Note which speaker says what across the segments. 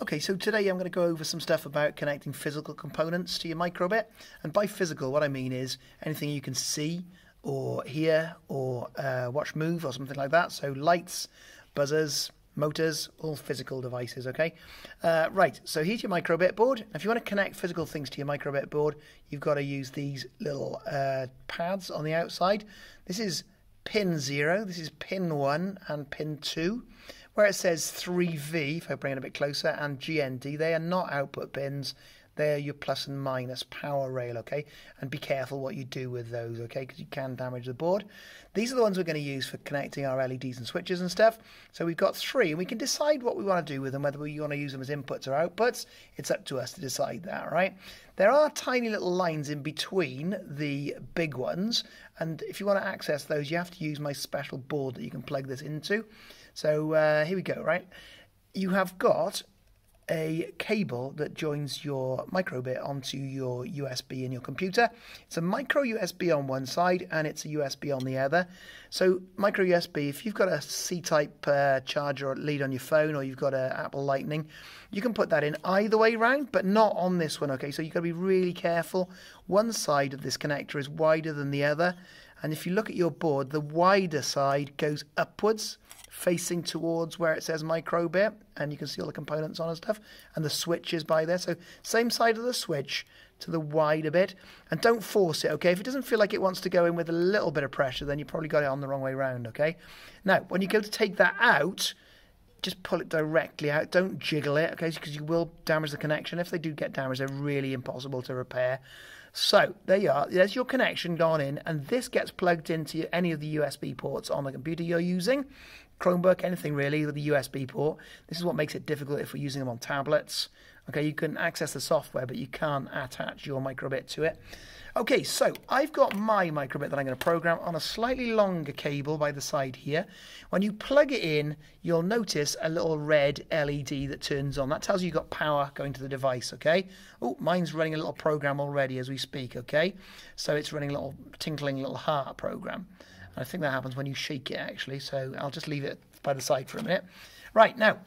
Speaker 1: Okay, so today I'm going to go over some stuff about connecting physical components to your microbit. And by physical, what I mean is anything you can see or hear or uh, watch move or something like that. So lights, buzzers, motors, all physical devices, okay? Uh, right, so here's your microbit board. If you want to connect physical things to your microbit board, you've got to use these little uh, pads on the outside. This is pin 0, this is pin 1 and pin 2 where it says 3V, if I bring it a bit closer, and GND, they are not output pins. They're your plus and minus power rail, okay? And be careful what you do with those, okay? Because you can damage the board. These are the ones we're going to use for connecting our LEDs and switches and stuff. So we've got three, and we can decide what we want to do with them, whether we want to use them as inputs or outputs. It's up to us to decide that, right? There are tiny little lines in between the big ones, and if you want to access those, you have to use my special board that you can plug this into. So uh, here we go, right? You have got a cable that joins your microbit onto your USB in your computer. It's a micro USB on one side and it's a USB on the other. So micro USB, if you've got a C-type uh, charger or lead on your phone or you've got an Apple Lightning, you can put that in either way round, but not on this one, okay? So you've got to be really careful. One side of this connector is wider than the other. And if you look at your board, the wider side goes upwards facing towards where it says microbit and you can see all the components on and stuff and the switch is by there. So same side of the switch to the wider bit and don't force it okay? If it doesn't feel like it wants to go in with a little bit of pressure then you probably got it on the wrong way round okay? Now when you go to take that out just pull it directly out. Don't jiggle it okay? Because you will damage the connection. If they do get damaged they're really impossible to repair. So there you are. There's your connection gone in, and this gets plugged into any of the USB ports on the computer you're using. Chromebook, anything really with USB port. This is what makes it difficult if we're using them on tablets. Okay, you can access the software, but you can't attach your microbit to it. Okay, so I've got my microbit that I'm going to program on a slightly longer cable by the side here. When you plug it in, you'll notice a little red LED that turns on. That tells you you've got power going to the device, okay? Oh, mine's running a little program already as we speak, okay? So it's running a little tinkling little heart program. I think that happens when you shake it actually, so I'll just leave it by the side for a minute. Right, now,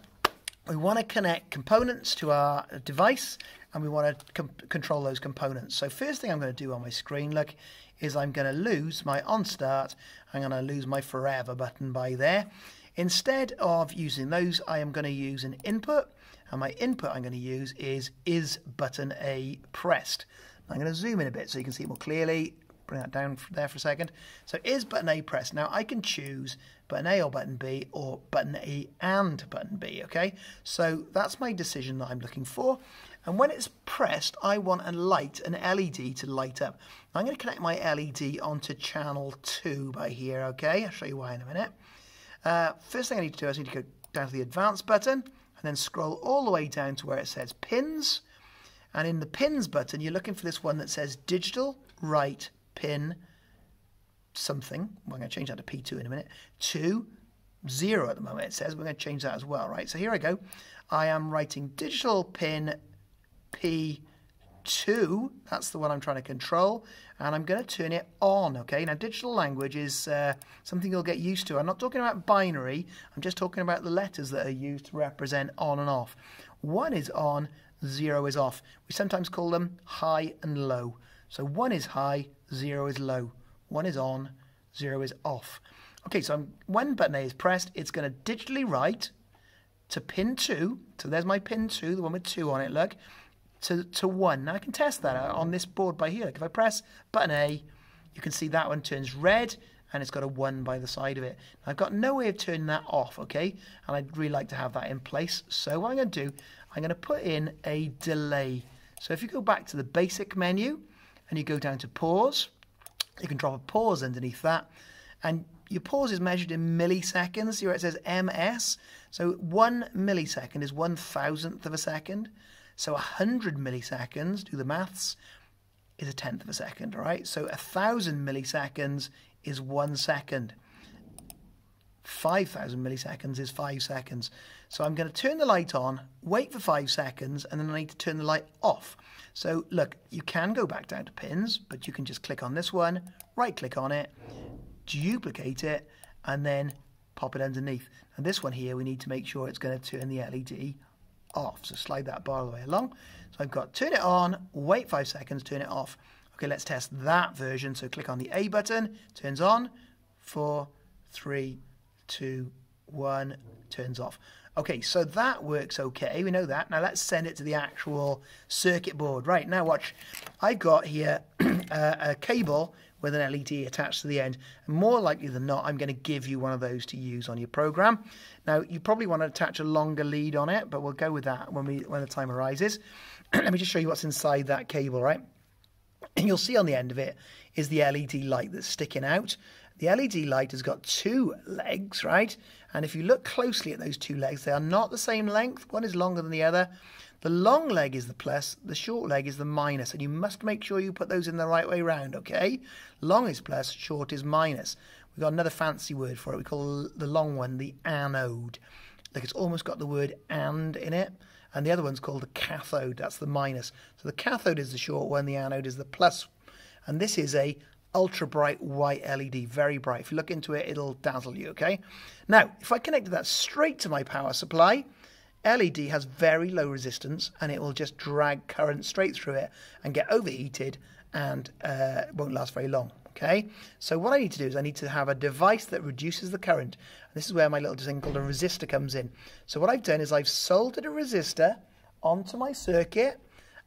Speaker 1: we want to connect components to our device and we want to control those components. So first thing I'm going to do on my screen, look, is I'm going to lose my on start, I'm going to lose my forever button by there. Instead of using those, I am going to use an input, and my input I'm going to use is is button A pressed. I'm going to zoom in a bit so you can see more clearly bring that down there for a second. So is button A pressed? Now I can choose button A or button B or button A and button B, okay? So that's my decision that I'm looking for. And when it's pressed, I want a light, an LED to light up. I'm going to connect my LED onto channel 2 by here, okay? I'll show you why in a minute. Uh, first thing I need to do is I need to go down to the advanced button and then scroll all the way down to where it says pins. And in the pins button, you're looking for this one that says digital write pin something. We're going to change that to P2 in a minute. 2, 0 at the moment it says. We're going to change that as well, right? So here I go. I am writing digital pin P2. That's the one I'm trying to control. And I'm going to turn it on, okay? Now, digital language is uh, something you'll get used to. I'm not talking about binary. I'm just talking about the letters that are used to represent on and off. 1 is on, 0 is off. We sometimes call them high and low. So 1 is high, 0 is low. 1 is on, 0 is off. Okay, so I'm, when button A is pressed, it's going to digitally write to pin 2. So there's my pin 2, the one with 2 on it, look, to, to 1. Now I can test that on this board by here. Like if I press button A, you can see that one turns red and it's got a 1 by the side of it. Now, I've got no way of turning that off, okay? And I'd really like to have that in place. So what I'm going to do, I'm going to put in a delay. So if you go back to the basic menu, and you go down to pause. You can drop a pause underneath that, and your pause is measured in milliseconds. Here it says ms. So one millisecond is one thousandth of a second. So a hundred milliseconds, do the maths, is a tenth of a second, right? So a thousand milliseconds is one second. 5,000 milliseconds is five seconds. So I'm going to turn the light on, wait for five seconds, and then I need to turn the light off. So look, you can go back down to pins, but you can just click on this one, right click on it, duplicate it, and then pop it underneath. And this one here, we need to make sure it's going to turn the LED off. So slide that bar all the way along. So I've got turn it on, wait five seconds, turn it off. Okay, let's test that version. So click on the A button, turns on, four, three, two, one, turns off. Okay, so that works okay. We know that. Now let's send it to the actual circuit board. Right, now watch. I've got here a, uh, a cable with an LED attached to the end. And more likely than not, I'm going to give you one of those to use on your program. Now, you probably want to attach a longer lead on it, but we'll go with that when we when the time arises. Let me just show you what's inside that cable, right? And you'll see on the end of it is the LED light that's sticking out. The LED light has got two legs, right? And if you look closely at those two legs, they are not the same length. One is longer than the other. The long leg is the plus, the short leg is the minus, and you must make sure you put those in the right way round, okay? Long is plus, short is minus. We've got another fancy word for it. We call the long one the anode. Like it's almost got the word and in it. And the other one's called the cathode. That's the minus. So the cathode is the short one, the anode is the plus. And this is a ultra bright white LED, very bright. If you look into it, it'll dazzle you, okay? Now, if I connected that straight to my power supply, LED has very low resistance and it will just drag current straight through it and get overheated and uh, won't last very long. Okay, so what I need to do is I need to have a device that reduces the current. This is where my little thing called a resistor comes in. So what I've done is I've soldered a resistor onto my circuit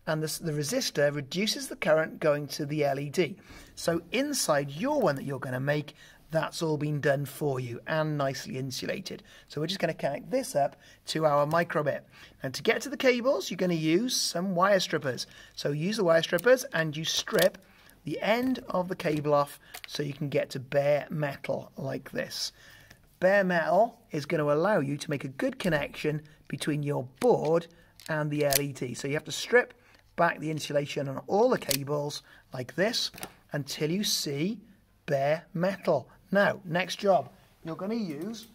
Speaker 1: and the resistor reduces the current going to the LED. So inside your one that you're going to make, that's all been done for you and nicely insulated. So we're just going to connect this up to our microbit. And to get to the cables, you're going to use some wire strippers. So use the wire strippers and you strip the end of the cable off so you can get to bare metal like this. Bare metal is going to allow you to make a good connection between your board and the LED. So you have to strip back the insulation on all the cables like this until you see bare metal. Now, next job, you're going to use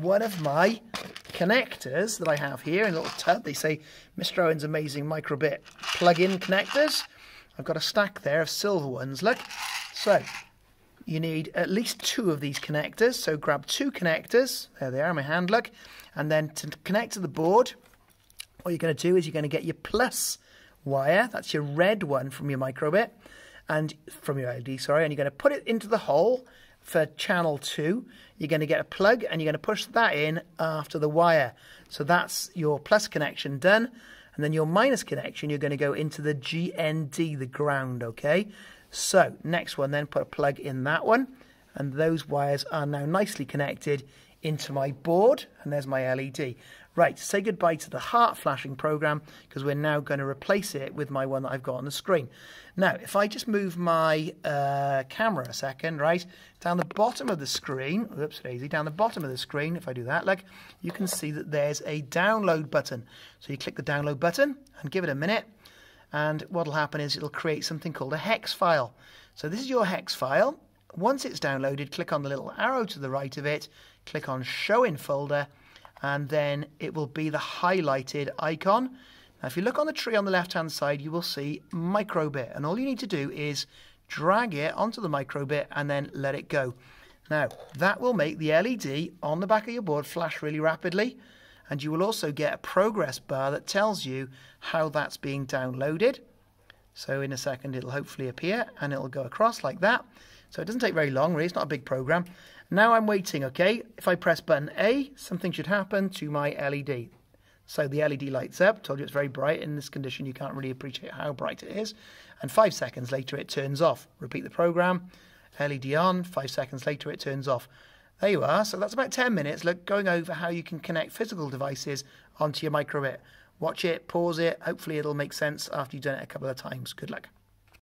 Speaker 1: one of my connectors that I have here in a little tub. They say Mr. Owen's Amazing Microbit plug-in connectors. I've got a stack there of silver ones, look. So, you need at least two of these connectors. So grab two connectors, there they are in my hand, look. And then to connect to the board, what you're going to do is you're going to get your plus wire, that's your red one from your microbit, and from your LED, sorry, and you're going to put it into the hole for channel 2. You're going to get a plug and you're going to push that in after the wire. So that's your plus connection done. And then your minus connection, you're going to go into the GND, the ground, okay? So next one, then put a plug in that one. And those wires are now nicely connected into my board. And there's my LED. Right, say goodbye to the heart flashing program because we're now going to replace it with my one that I've got on the screen. Now, if I just move my uh, camera a second, right, down the bottom of the screen, oops, daisy, down the bottom of the screen, if I do that, like, you can see that there's a download button. So you click the download button and give it a minute, and what'll happen is it'll create something called a hex file. So this is your hex file. Once it's downloaded, click on the little arrow to the right of it, click on Show in Folder, and then it will be the highlighted icon. Now, if you look on the tree on the left-hand side, you will see microbit, and all you need to do is drag it onto the microbit and then let it go. Now, that will make the LED on the back of your board flash really rapidly, and you will also get a progress bar that tells you how that's being downloaded. So in a second, it'll hopefully appear, and it'll go across like that. So it doesn't take very long, really. It's not a big program. Now I'm waiting, okay? If I press button A, something should happen to my LED. So the LED lights up. Told you it's very bright. In this condition, you can't really appreciate how bright it is. And five seconds later, it turns off. Repeat the program. LED on. Five seconds later, it turns off. There you are. So that's about 10 minutes look, going over how you can connect physical devices onto your microbit. Watch it, pause it. Hopefully, it'll make sense after you've done it a couple of times. Good luck.